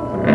Mm-hmm.